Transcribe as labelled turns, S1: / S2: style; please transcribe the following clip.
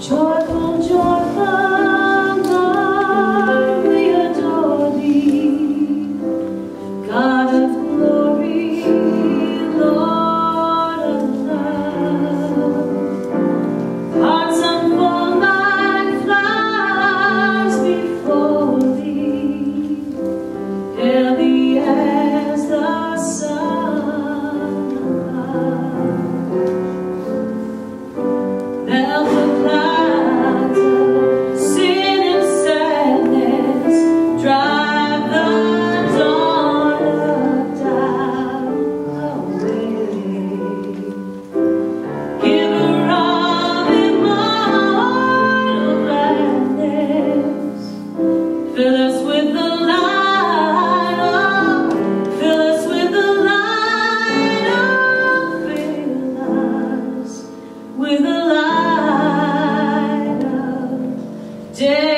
S1: joy. day.